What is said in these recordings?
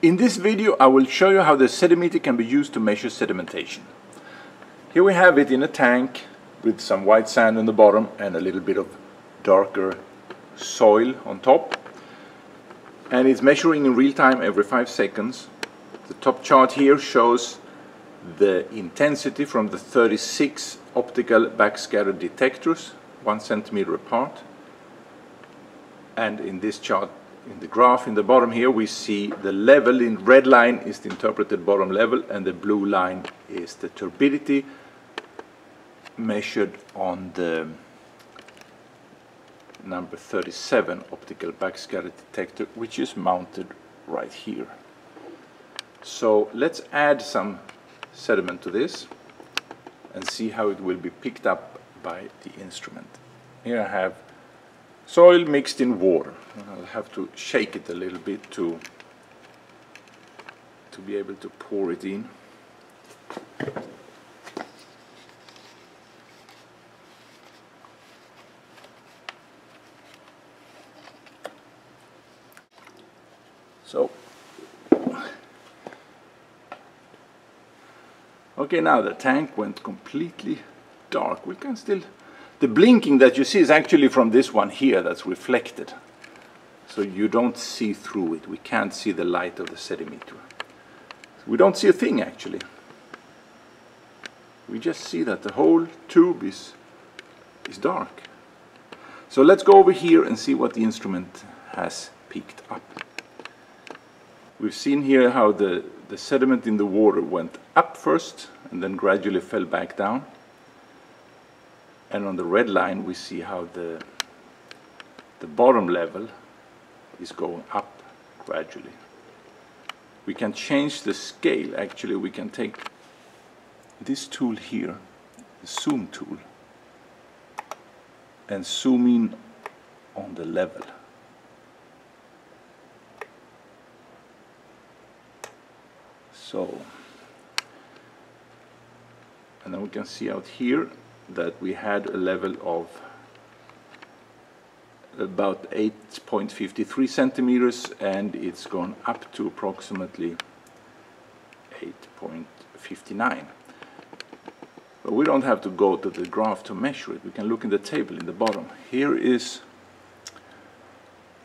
In this video I will show you how the SediMeter can be used to measure sedimentation. Here we have it in a tank with some white sand on the bottom and a little bit of darker soil on top. And it's measuring in real time every 5 seconds. The top chart here shows the intensity from the 36 optical backscatter detectors, 1 centimeter apart. And in this chart in the graph in the bottom here we see the level in red line is the interpreted bottom level and the blue line is the turbidity measured on the number 37 optical backscatter detector which is mounted right here. So let's add some sediment to this and see how it will be picked up by the instrument. Here I have soil mixed in water. I'll have to shake it a little bit to to be able to pour it in. So Okay, now the tank went completely dark. We can still the blinking that you see is actually from this one here that's reflected. So you don't see through it. We can't see the light of the SediMeter. We don't see a thing actually. We just see that the whole tube is, is dark. So let's go over here and see what the instrument has picked up. We've seen here how the, the sediment in the water went up first and then gradually fell back down and on the red line we see how the the bottom level is going up gradually. We can change the scale actually we can take this tool here the zoom tool and zoom in on the level so and then we can see out here that we had a level of about 8.53 centimeters and it's gone up to approximately 8.59. But we don't have to go to the graph to measure it. We can look in the table in the bottom. Here is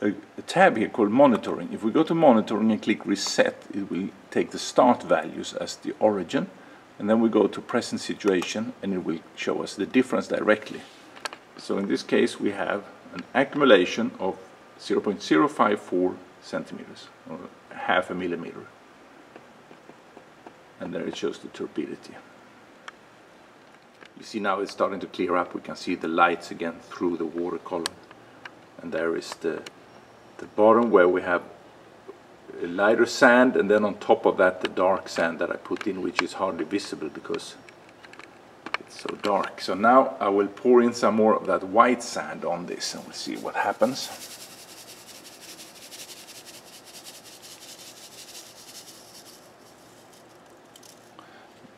a, a tab here called monitoring. If we go to monitoring and click reset, it will take the start values as the origin and then we go to present situation and it will show us the difference directly. So in this case we have an accumulation of 0.054 centimeters, or half a millimeter. And there it shows the turbidity. You see now it's starting to clear up, we can see the lights again through the water column. And there is the, the bottom where we have lighter sand and then on top of that the dark sand that I put in which is hardly visible because it's so dark. So now I will pour in some more of that white sand on this and we'll see what happens.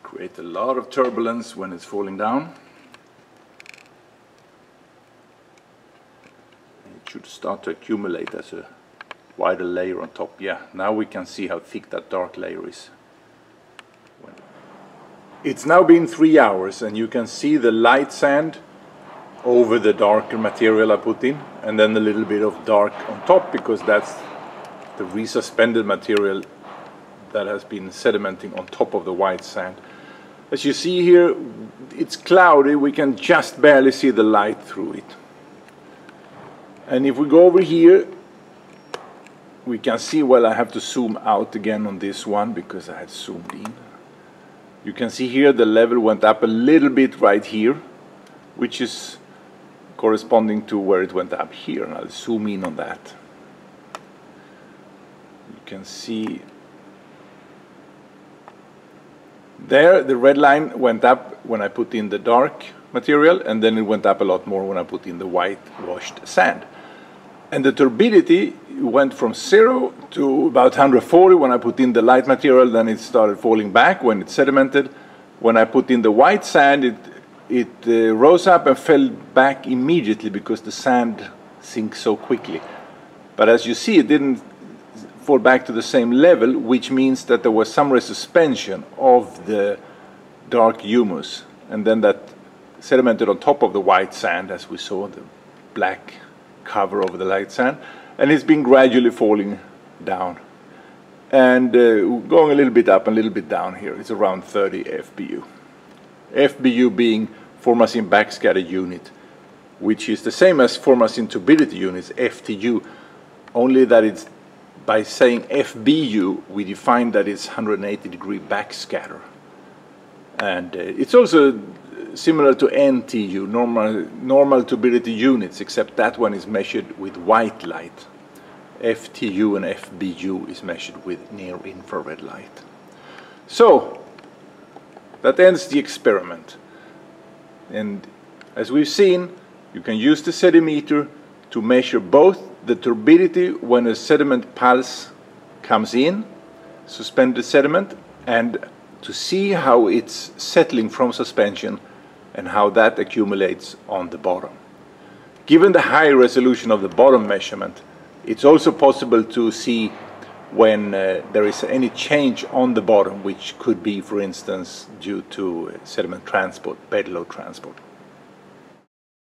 Create a lot of turbulence when it's falling down. It should start to accumulate as a wider layer on top. Yeah, now we can see how thick that dark layer is. It's now been three hours and you can see the light sand over the darker material I put in and then a little bit of dark on top because that's the resuspended material that has been sedimenting on top of the white sand. As you see here, it's cloudy, we can just barely see the light through it. And if we go over here, we can see, well, I have to zoom out again on this one because I had zoomed in. You can see here the level went up a little bit right here, which is corresponding to where it went up here. And I'll zoom in on that. You can see there the red line went up when I put in the dark material and then it went up a lot more when I put in the white washed sand. And the turbidity went from zero to about 140 when I put in the light material, then it started falling back when it sedimented. When I put in the white sand, it, it uh, rose up and fell back immediately because the sand sinks so quickly. But as you see, it didn't fall back to the same level, which means that there was some resuspension of the dark humus, and then that sedimented on top of the white sand, as we saw, the black cover over the light sand, and it's been gradually falling down. And uh, going a little bit up and a little bit down here, it's around 30 FBU. FBU being formazin backscatter unit, which is the same as formazin turbidity units, FTU, only that it's by saying FBU, we define that it's 180 degree backscatter. And uh, it's also similar to NTU, normal, normal turbidity units, except that one is measured with white light. FTU and FBU is measured with near infrared light. So, that ends the experiment. And as we've seen, you can use the SediMeter to measure both the turbidity when a sediment pulse comes in, suspended sediment, and to see how it's settling from suspension and how that accumulates on the bottom. Given the high resolution of the bottom measurement, it's also possible to see when uh, there is any change on the bottom, which could be, for instance, due to sediment transport, bed load transport.